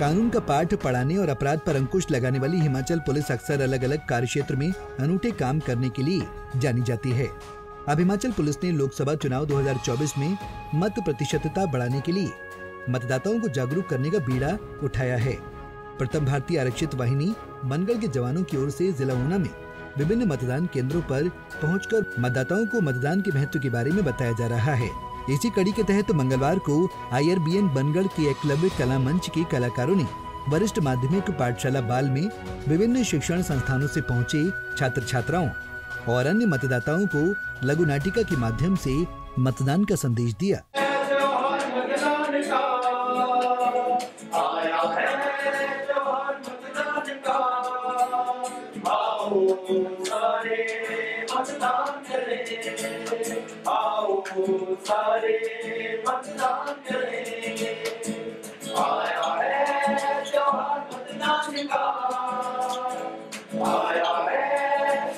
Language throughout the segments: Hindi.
कानून का पाठ पढ़ाने और अपराध पर अंकुश लगाने वाली हिमाचल पुलिस अक्सर अलग अलग कार्य क्षेत्र में अनूठे काम करने के लिए जानी जाती है। अब हिमाचल पुलिस ने लोकसभा चुनाव 2024 में मत प्रतिशतता बढ़ाने के लिए मतदाताओं को जागरूक करने का बीड़ा उठाया है। प्रथम भारतीय आरक्षित वाहिनी मनगढ़ के जवानों की ओर से जिला ऊना में विभिन्न मतदान केंद्रों पर पहुंचकर मतदाताओं को मतदान के महत्व के बारे में बताया जा रहा है। इसी कड़ी के तहत मंगलवार को आईआरबीएन बनगढ़ के एकलव्य कला मंच के कलाकारों ने वरिष्ठ माध्यमिक पाठशाला बाल में विभिन्न शिक्षण संस्थानों से पहुँचे छात्र छात्राओं और अन्य मतदाताओं को लघु नाटिका के माध्यम से मतदान का संदेश दिया। आओ सारे मतदान करें आया है त्योहार मतदान का आया है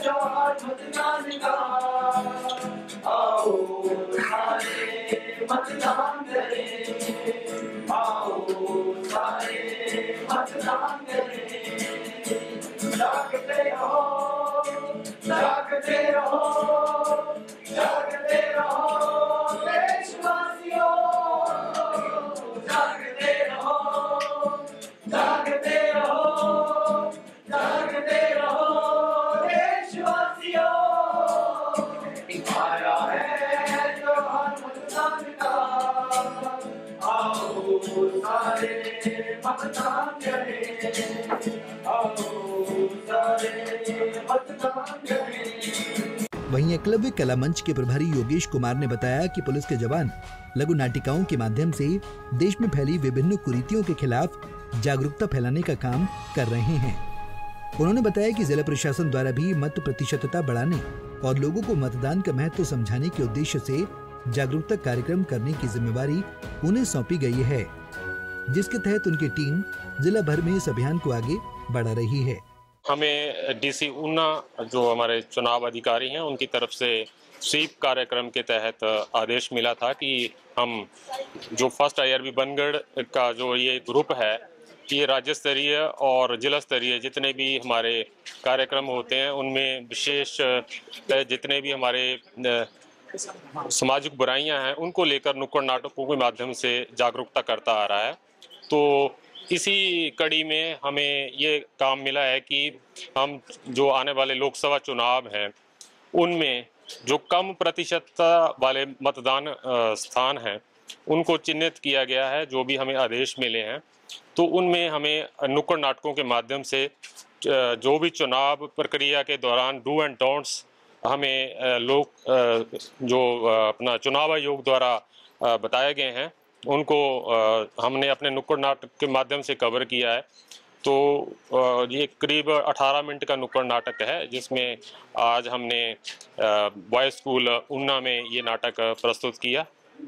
त्योहार मतदान का आओ सारे मतदान करें आओ सारे मतदान करें वहीं एकलव्य कला मंच के प्रभारी योगेश कुमार ने बताया कि पुलिस के जवान लघु नाटिकाओं के माध्यम से देश में फैली विभिन्न कुरीतियों के खिलाफ जागरूकता फैलाने का काम कर रहे हैं। उन्होंने बताया कि जिला प्रशासन द्वारा भी मत प्रतिशतता बढ़ाने और लोगों को मतदान का महत्व समझाने के उद्देश्य से जागरूकता कार्यक्रम करने की जिम्मेवारी उन्हें सौंपी गई है। जिसके तहत उनकी टीम जिला भर में इस अभियान को आगे बढ़ा रही है। हमें डीसी ऊना, जो हमारे चुनाव अधिकारी हैं, उनकी तरफ़ से स्वीप कार्यक्रम के तहत आदेश मिला था कि हम जो फ़र्स्ट आईआरबी बनगढ़ का जो ये ग्रुप है, ये राज्य स्तरीय और जिला स्तरीय जितने भी हमारे कार्यक्रम होते हैं, उनमें विशेष जितने भी हमारे सामाजिक बुराइयाँ हैं, उनको लेकर नुक्कड़ नाटकों के माध्यम से जागरूकता करता आ रहा है। तो इसी कड़ी में हमें ये काम मिला है कि हम जो आने वाले लोकसभा चुनाव हैं, उनमें जो कम प्रतिशतता वाले मतदान स्थान हैं, उनको चिन्हित किया गया है, जो भी हमें आदेश मिले हैं तो उनमें हमें नुक्कड़ नाटकों के माध्यम से जो भी चुनाव प्रक्रिया के दौरान डू एंड डोंट्स हमें लोग जो अपना चुनाव आयोग द्वारा बताए गए हैं उनको हमने अपने नुक्कड़ नाटक के माध्यम से कवर किया है। तो ये करीब 18 मिनट का नुक्कड़ नाटक है जिसमें आज हमने बॉय स्कूल ऊना में ये नाटक प्रस्तुत किया।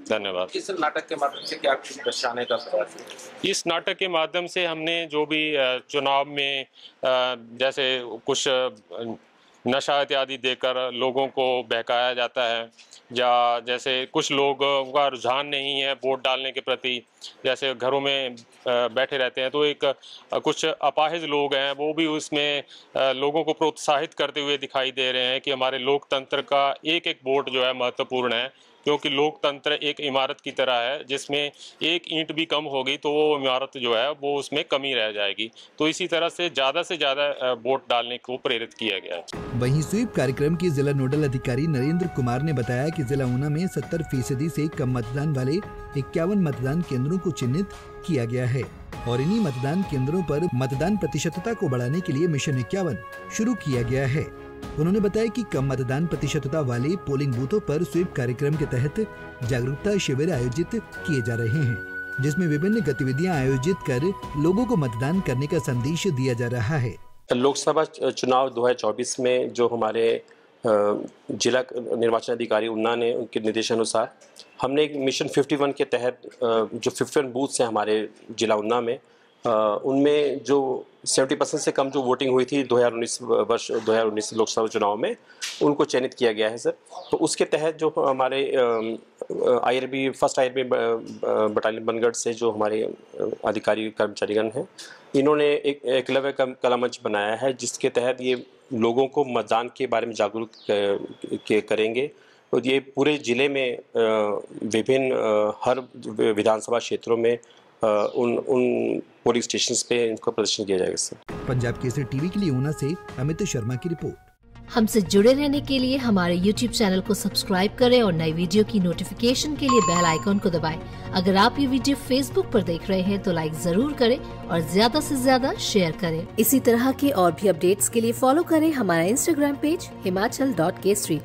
धन्यवाद। इस नाटक के माध्यम से क्या कुछ दर्शाने का प्रयास इस नाटक के माध्यम से हमने जो भी चुनाव में जैसे कुछ नशा इत्यादि देकर लोगों को बहकाया जाता है। या जैसे कुछ लोगों का रुझान नहीं है वोट डालने के प्रति, जैसे घरों में बैठे रहते हैं तो एक कुछ अपाहिज लोग हैं, वो भी उसमें लोगों को प्रोत्साहित करते हुए दिखाई दे रहे हैं कि हमारे लोकतंत्र का एक एक वोट जो है महत्वपूर्ण है। क्योंकि लोकतंत्र एक इमारत की तरह है, जिसमें एक ईंट भी कम होगी तो वो इमारत जो है, वो उसमें कमी रह जाएगी। तो इसी तरह से ज़्यादा से ज़्यादा वोट डालने को प्रेरित किया गया है। वहीं स्वीप कार्यक्रम के जिला नोडल अधिकारी नरेंद्र कुमार ने बताया कि जिला ऊना में 70 फ़ीसदी से कम मतदान वाले इक्यावन मतदान केंद्रों को चिन्हित किया गया है और इन्हीं मतदान केंद्रों पर मतदान प्रतिशतता को बढ़ाने के लिए मिशन इक्यावन शुरू किया गया है। उन्होंने बताया कि कम मतदान प्रतिशतता वाले पोलिंग बूथों पर स्वीप कार्यक्रम के तहत जागरूकता शिविर आयोजित किए जा रहे हैं, जिसमें विभिन्न गतिविधियाँ आयोजित कर लोगों को मतदान करने का संदेश दिया जा रहा है। लोकसभा चुनाव 2024 में जो हमारे जिला निर्वाचन अधिकारी उन्ना ने उनके निर्देशानुसार हमने एक मिशन 51 के तहत जो 51 बूथ्स हैं हमारे जिला उन्ना में उनमें जो 70 परसेंट से कम जो वोटिंग हुई थी 2019 वर्ष 2019 लोकसभा चुनाव में, उनको चयनित किया गया है, सर। तो उसके तहत जो हमारे I R B first I R battalion Bangarh से जो हमारे अधिकारी, कर्मचारीगण हैं, इन्होंने एक एकलव्य कला मंच बनाया है, जिसके तहत ये लोगों को मतदान के बारे में जागरूक करेंगे। और ये पूरे ज़िले में विभिन्न हर विधानसभा क्षेत्रों में उन उन पोलिंग स्टेशन पे इनको प्रदर्शन किया जाएगा सर पंजाब केसरी टीवी के लिए ऊना से अमित शर्मा की रिपोर्ट। हमसे जुड़े रहने के लिए हमारे YouTube चैनल को सब्सक्राइब करें और नई वीडियो की नोटिफिकेशन के लिए बेल आइकॉन को दबाएँ। अगर आप ये वीडियो Facebook पर देख रहे हैं तो लाइक ज़रूर करें और ज़्यादा से ज़्यादा शेयर करें। इसी तरह के और भी अपडेट्स के लिए फॉलो करें हमारा Instagram page Himachal dot Kesari.